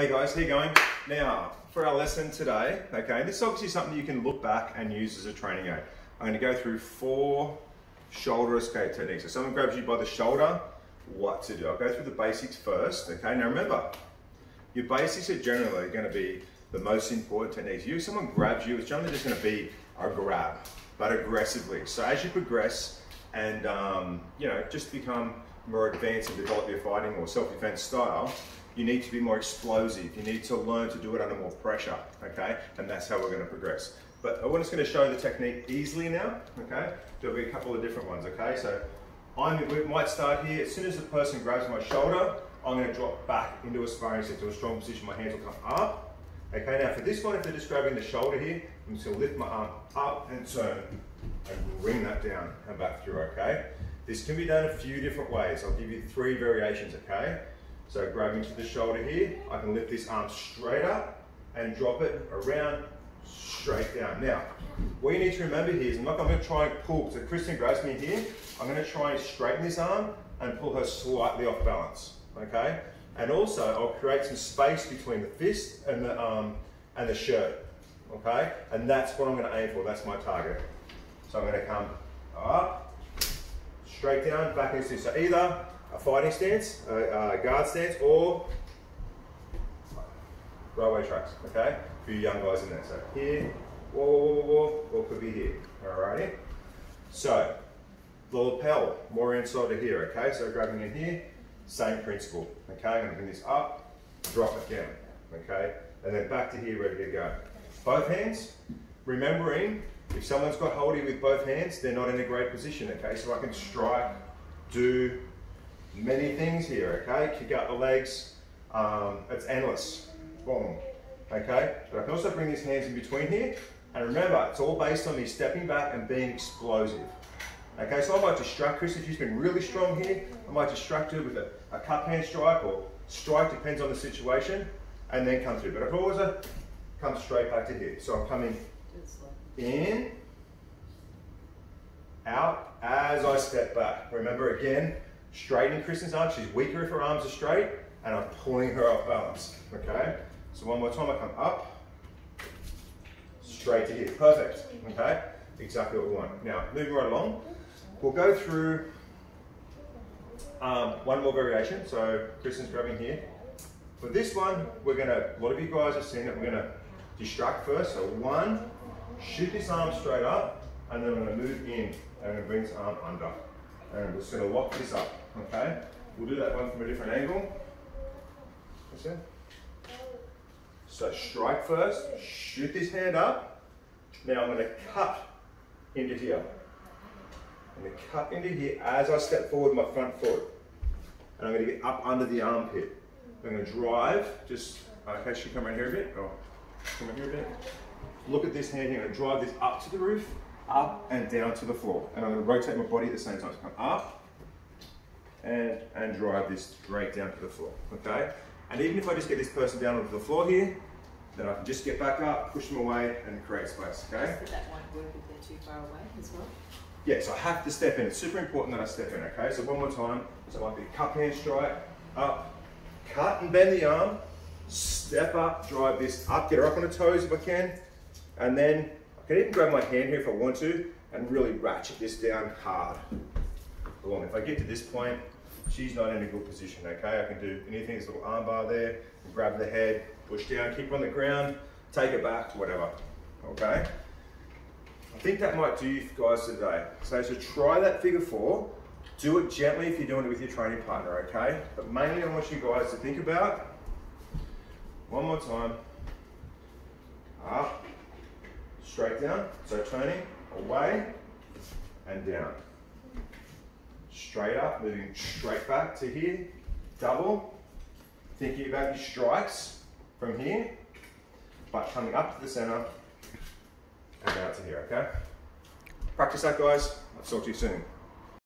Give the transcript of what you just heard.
Hey guys, how you going? Now, for our lesson today, okay, this is obviously something you can look back and use as a training aid. I'm going to go through four shoulder escape techniques. So someone grabs you by the shoulder, what to do. I'll go through the basics first, okay? Now remember, your basics are generally going to be the most important techniques. You, someone grabs you, it's generally just going to be a grab, but aggressively. So as you progress and, um, you know, just become more advanced and develop your fighting or self-defense style, you need to be more explosive. You need to learn to do it under more pressure, okay? And that's how we're gonna progress. But I'm just gonna show the technique easily now, okay? There'll be a couple of different ones, okay? So I'm, we might start here. As soon as the person grabs my shoulder, I'm gonna drop back into a sparring set to a strong position. My hands will come up. Okay, now for this one, if they're just grabbing the shoulder here, I'm just gonna lift my arm up and turn and bring that down and back through, okay? This can be done a few different ways. I'll give you three variations, okay? So grabbing to the shoulder here, I can lift this arm straight up and drop it around, straight down. Now, what you need to remember here is I'm not going to try and pull. So Kristen grabs me here, I'm going to try and straighten this arm and pull her slightly off balance, okay? And also, I'll create some space between the fist and the, um, and the shirt, okay? And that's what I'm going to aim for, that's my target. So I'm going to come up, straight down, back into. So either a fighting stance, a, a guard stance, or railway tracks, okay? A few young guys in there. So here, whoa, whoa, whoa, whoa, or could be here, alrighty? So, the lapel, more inside to here, okay? So grabbing in here, same principle, okay? I'm gonna bring this up, drop it down, okay? And then back to here, ready to go. Both hands, remembering, if someone's got hold holdy with both hands, they're not in a great position, okay? So I can strike, do, many things here, okay? Kick out the legs, um, it's endless, boom, okay? But I can also bring these hands in between here, and remember, it's all based on me stepping back and being explosive. Okay, so I might distract Chris if she's been really strong here. I might distract her with a, a cup hand strike or strike, depends on the situation, and then come through. But if always a come straight back to here. So I'm coming in, out, as I step back. Remember again, straightening Kristen's arms. She's weaker if her arms are straight, and I'm pulling her off balance, okay? So one more time, I come up, straight to here, perfect, okay? Exactly what we want. Now, moving right along, we'll go through um, one more variation. So Kristen's grabbing here. For this one, we're gonna, a lot of you guys have seen it, we're gonna distract first. So one, shoot this arm straight up, and then I'm gonna move in, and gonna bring this arm under. And we're just gonna lock this up. Okay, we'll do that one from a different angle. So strike first, shoot this hand up. Now I'm to cut into here. I'm going to cut into here as I step forward my front foot. And I'm going to get up under the armpit. I'm going to drive, just, okay, should come around here a bit? Oh, come around here a bit. Look at this hand here, I'm going to drive this up to the roof, up and down to the floor. And I'm going to rotate my body at the same time. So come up, and, and drive this straight down to the floor, okay? And even if I just get this person down onto the floor here, then I can just get back up, push them away, and create space, okay? But that won't work if they're too far away as well? Yes, I have to step in. It's super important that I step in, okay? So one more time. So it might be a cup hand strike, up, cut and bend the arm, step up, drive this up, get her up on her toes if I can, and then I can even grab my hand here if I want to, and really ratchet this down hard along. If I get to this point, she's not in a good position, okay? I can do anything, this little arm bar there, grab the head, push down, keep on the ground, take it back, whatever, okay? I think that might do you guys today. So, so try that figure four, do it gently if you're doing it with your training partner, okay? But mainly I want you guys to think about, one more time, up, straight down, so turning, away, and down straight up, moving straight back to here, double, thinking about your strikes from here, but coming up to the center and out to here, okay? Practice that guys, I'll talk to you soon.